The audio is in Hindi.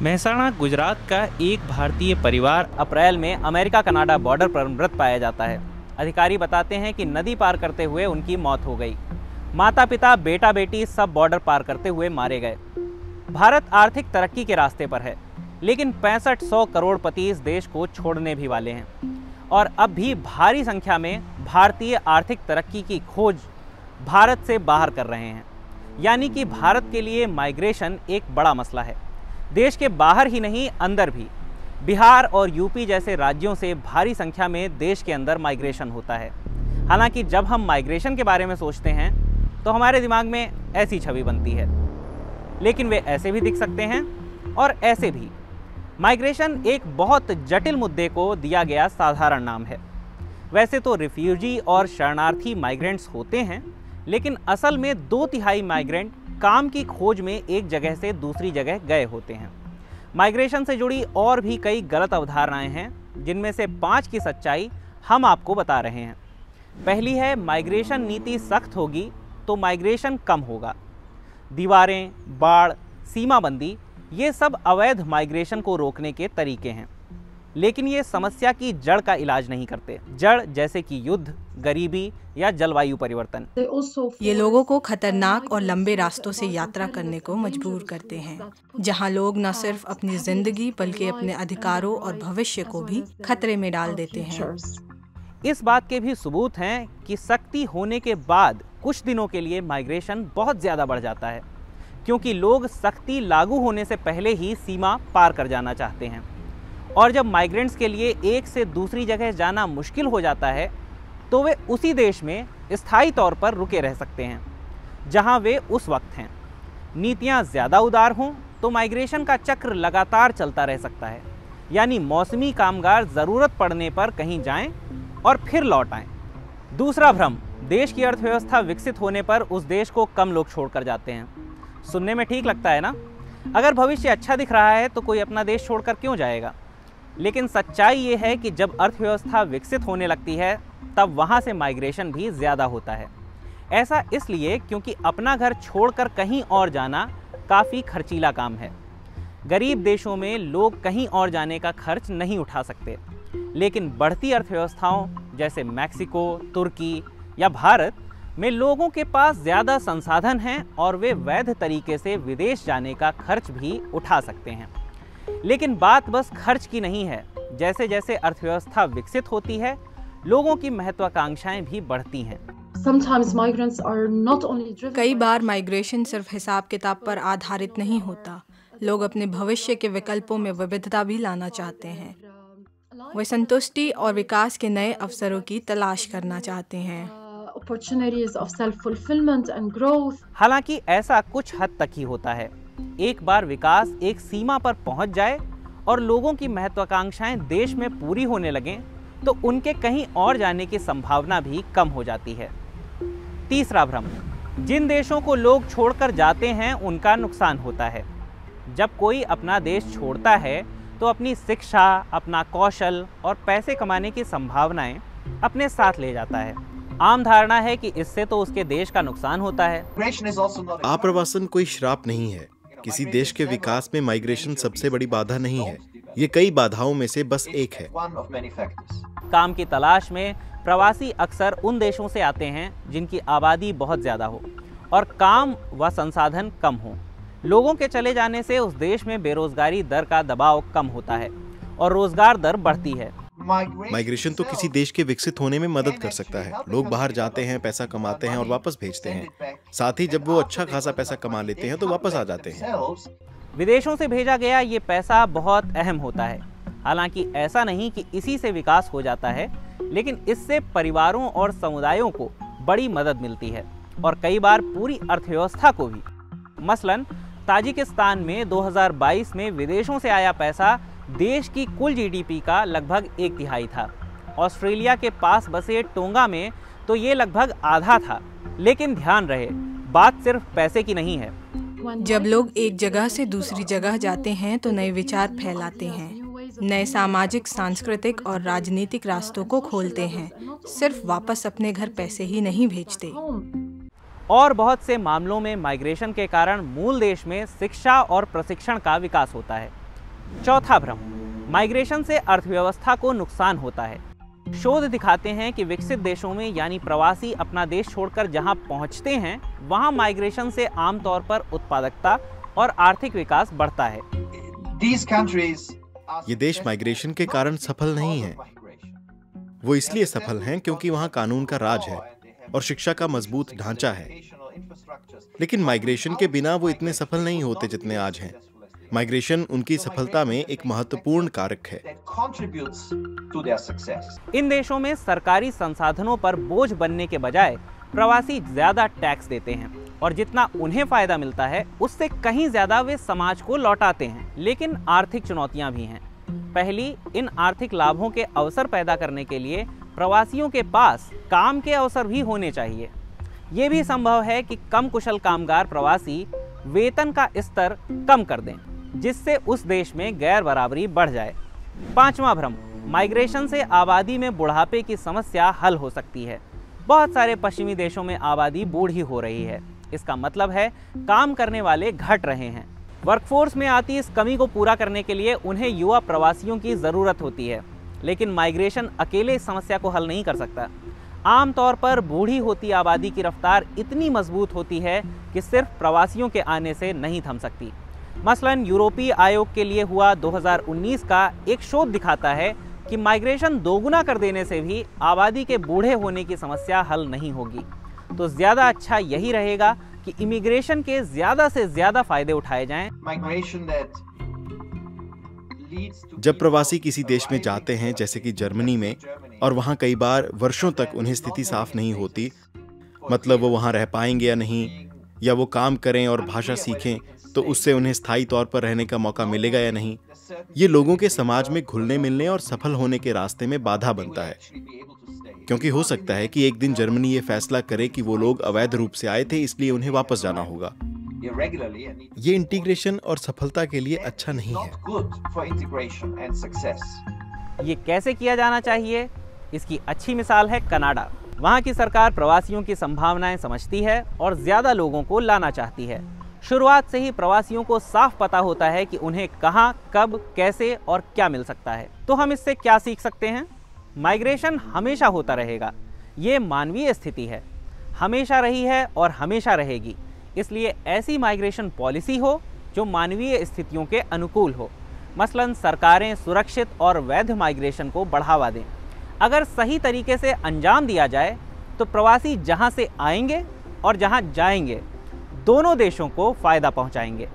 महसाणा, गुजरात का एक भारतीय परिवार अप्रैल में अमेरिका, कनाडा बॉर्डर पर मृत पाया जाता है। अधिकारी बताते हैं कि नदी पार करते हुए उनकी मौत हो गई। माता पिता बेटा बेटी सब बॉर्डर पार करते हुए मारे गए। भारत आर्थिक तरक्की के रास्ते पर है, लेकिन पैंसठ सौ करोड़पति इस देश को छोड़ने भी वाले हैं। और अब भी भारी संख्या में भारतीय आर्थिक तरक्की की खोज भारत से बाहर कर रहे हैं। यानी कि भारत के लिए माइग्रेशन एक बड़ा मसला है। देश के बाहर ही नहीं, अंदर भी। बिहार और यूपी जैसे राज्यों से भारी संख्या में देश के अंदर माइग्रेशन होता है। हालाँकि जब हम माइग्रेशन के बारे में सोचते हैं तो हमारे दिमाग में ऐसी छवि बनती है। लेकिन वे ऐसे भी दिख सकते हैं और ऐसे भी। माइग्रेशन एक बहुत जटिल मुद्दे को दिया गया साधारण नाम है। वैसे तो रिफ्यूजी और शरणार्थी माइग्रेंट्स होते हैं, लेकिन असल में दो तिहाई माइग्रेंट काम की खोज में एक जगह से दूसरी जगह गए होते हैं। माइग्रेशन से जुड़ी और भी कई गलत अवधारणाएँ हैं, जिनमें से पाँच की सच्चाई हम आपको बता रहे हैं। पहली है माइग्रेशन नीति सख्त होगी तो माइग्रेशन कम होगा। दीवारें, बाढ़, सीमाबंदी, ये सब अवैध माइग्रेशन को रोकने के तरीके हैं। लेकिन ये समस्या की जड़ का इलाज नहीं करते। जड़ जैसे कि युद्ध गरीबी या जलवायु परिवर्तन। ये लोगों को खतरनाक और लंबे रास्तों से यात्रा करने को मजबूर करते हैं जहाँ लोग न सिर्फ़ अपनी ज़िंदगी बल्कि अपने अधिकारों और भविष्य को भी खतरे में डाल देते हैं। इस बात के भी सबूत हैं कि सख्ती होने के बाद कुछ दिनों के लिए माइग्रेशन बहुत ज़्यादा बढ़ जाता है क्योंकि लोग सख्ती लागू होने से पहले ही सीमा पार कर जाना चाहते हैं। और जब माइग्रेंट्स के लिए एक से दूसरी जगह जाना मुश्किल हो जाता है तो वे उसी देश में स्थायी तौर पर रुके रह सकते हैं, जहाँ वे उस वक्त हैं। नीतियाँ ज़्यादा उदार हों तो माइग्रेशन का चक्र लगातार चलता रह सकता है, यानी मौसमी कामगार ज़रूरत पड़ने पर कहीं जाएँ और फिर लौट आएँ। दूसरा भ्रम, देश की अर्थव्यवस्था विकसित होने पर उस देश को कम लोग छोड़कर जाते हैं। सुनने में ठीक लगता है ना? अगर भविष्य अच्छा दिख रहा है तो कोई अपना देश छोड़कर क्यों जाएगा? लेकिन सच्चाई ये है कि जब अर्थव्यवस्था विकसित होने लगती है, तब वहाँ से माइग्रेशन भी ज़्यादा होता है। ऐसा इसलिए क्योंकि अपना घर छोड़कर कहीं और जाना काफ़ी खर्चीला काम है। गरीब देशों में लोग कहीं और जाने का खर्च नहीं उठा सकते। लेकिन बढ़ती अर्थव्यवस्थाओं, जैसे मैक्सिको, तुर्की या भारत, में लोगों के पास ज़्यादा संसाधन हैं और वे वैध तरीके से विदेश जाने का खर्च भी उठा सकते हैं। लेकिन बात बस खर्च की नहीं है। जैसे जैसे अर्थव्यवस्था विकसित होती है लोगों की महत्वाकांक्षाएँ भी बढ़ती हैं। कई बार माइग्रेशन सिर्फ़ हिसाब किताब पर आधारित नहीं होता। लोग अपने भविष्य के विकल्पों में विविधता भी लाना चाहते हैं। वे संतुष्टि और विकास के नए अवसरों की तलाश करना चाहते हैं। हालाँकि ऐसा कुछ हद तक ही होता है। एक बार विकास एक सीमा पर पहुँच जाए और लोगों की महत्वाकांक्षाएँ देश में पूरी होने लगें तो उनके कहीं और जाने की संभावना भी कम हो जाती है। तीसरा भ्रम जिन देशों को लोग छोड़कर जाते हैं उनका नुकसान होता है। जब कोई अपना देश छोड़ता है तो अपनी शिक्षा अपना कौशल और पैसे कमाने की संभावनाएँ अपने साथ ले जाता है। आम धारणा है कि इससे तो उसके देश का नुकसान होता है। आप्रवासन कोई श्राप नहीं है। किसी देश के विकास में माइग्रेशन सबसे बड़ी बाधा नहीं है। ये कई बाधाओं में से बस एक है। काम की तलाश में प्रवासी अक्सर उन देशों से आते हैं जिनकी आबादी बहुत ज़्यादा हो और काम व संसाधन कम हो। लोगों के चले जाने से उस देश में बेरोजगारी दर का दबाव कम होता है और रोज़गार दर बढ़ती है। माइग्रेशन तो किसी देश के विकसित होने में मदद कर सकता है। लोग बाहर जाते हैं पैसा कमाते हैं और वापस भेजते हैं। साथ ही जब वो अच्छा खासा पैसा कमा लेते हैं तो वापस आ जाते हैं। विदेशों से भेजा गया ये पैसा बहुत अहम होता है। हालाँकि ऐसा नहीं कि इसी से विकास हो जाता है लेकिन इससे परिवारों और समुदायों को बड़ी मदद मिलती है और कई बार पूरी अर्थव्यवस्था को भी। मसलन ताजिकिस्तान में 2022 में विदेशों से आया पैसा देश की कुल जीडीपी का लगभग एक तिहाई था। ऑस्ट्रेलिया के पास बसे टोंगा में तो ये लगभग आधा था। लेकिन ध्यान रहे बात सिर्फ़ पैसे की नहीं है। जब लोग एक जगह से दूसरी जगह जाते हैं तो नए विचार फैलाते हैं। नए सामाजिक सांस्कृतिक और राजनीतिक रास्तों को खोलते हैं। सिर्फ़ वापस अपने घर पैसे ही नहीं भेजते। और बहुत से मामलों में माइग्रेशन के कारण मूल देश में शिक्षा और प्रशिक्षण का विकास होता है। चौथा भ्रम माइग्रेशन से अर्थव्यवस्था को नुकसान होता है। शोध दिखाते हैं कि विकसित देशों में यानी प्रवासी अपना देश छोड़कर जहाँ पहुँचते हैं वहाँ माइग्रेशन से आमतौर पर उत्पादकता और आर्थिक विकास बढ़ता है। ये देश माइग्रेशन के कारण सफल नहीं है। वो इसलिए सफल हैं क्योंकि वहाँ कानून का राज है और शिक्षा का मज़बूत ढांचा है। लेकिन माइग्रेशन के बिना वो इतने सफल नहीं होते जितने आज हैं। माइग्रेशन उनकी सफलता में एक महत्वपूर्ण कारक है। इन देशों में सरकारी संसाधनों पर बोझ बनने के बजाय प्रवासी ज़्यादा टैक्स देते हैं और जितना उन्हें फ़ायदा मिलता है उससे कहीं ज़्यादा वे समाज को लौटाते हैं लेकिन आर्थिक चुनौतियाँ भी हैं। पहली इन आर्थिक लाभों के अवसर पैदा करने के लिए प्रवासियों के पास काम के अवसर भी होने चाहिए। ये भी संभव है कि कम कुशल कामगार प्रवासी वेतन का स्तर कम कर दें। जिससे उस देश में गैर बराबरी बढ़ जाए। पांचवा भ्रम, माइग्रेशन से आबादी में बुढ़ापे की समस्या हल हो सकती है। बहुत सारे पश्चिमी देशों में आबादी बूढ़ी हो रही है। इसका मतलब है काम करने वाले घट रहे हैं। वर्कफोर्स में आती इस कमी को पूरा करने के लिए उन्हें युवा प्रवासियों की ज़रूरत होती है। लेकिन माइग्रेशन अकेले इस समस्या को हल नहीं कर सकता। आमतौर पर बूढ़ी होती आबादी की रफ्तार इतनी मज़बूत होती है कि सिर्फ़ प्रवासियों के आने से नहीं थम सकती। मसलन यूरोपीय आयोग के लिए हुआ 2019 का एक शोध दिखाता है कि माइग्रेशन दोगुना कर देने से भी आबादी के बूढ़े होने की समस्या हल नहीं होगी। तो ज़्यादा अच्छा यही रहेगा कि इमिग्रेशन के ज़्यादा से ज़्यादा फ़ायदे उठाए जाएँ। जब प्रवासी किसी देश में जाते हैं जैसे कि जर्मनी में और वहाँ कई बार वर्षों तक उन्हें स्थिति साफ़ नहीं होती। मतलब वो वहाँ रह पाएँगे या नहीं या वो काम करें और भाषा सीखें। तो उससे उन्हें स्थायी तौर पर रहने का मौका मिलेगा या नहीं? ये लोगों के समाज में घुलने मिलने और सफल होने के रास्ते में बाधा बनता है। क्योंकि हो सकता है कि एक दिन जर्मनी ये फैसला करे कि वो लोग अवैध रूप से आए थे, इसलिए उन्हें वापस जाना होगा। ये इंटीग्रेशन और सफलता के लिए अच्छा नहीं है। ये कैसे किया जाना चाहिए? इसकी अच्छी मिसाल है कनाडा। वहाँ की सरकार प्रवासियों की संभावनाएँ समझती है और ज़्यादा लोगों को लाना चाहती है। शुरुआत से ही प्रवासियों को साफ़ पता होता है कि उन्हें कहाँ, कब, कैसे और क्या मिल सकता है। तो हम इससे क्या सीख सकते हैं? माइग्रेशन हमेशा होता रहेगा। ये मानवीय स्थिति है। हमेशा रही है और हमेशा रहेगी। इसलिए ऐसी माइग्रेशन पॉलिसी हो जो मानवीय स्थितियों के अनुकूल हो। मसलन सरकारें सुरक्षित और वैध माइग्रेशन को बढ़ावा दें। अगर सही तरीके से अंजाम दिया जाए तो प्रवासी जहाँ से आएँगे और जहाँ जाएँगे दोनों देशों को फ़ायदा पहुंचाएँगे।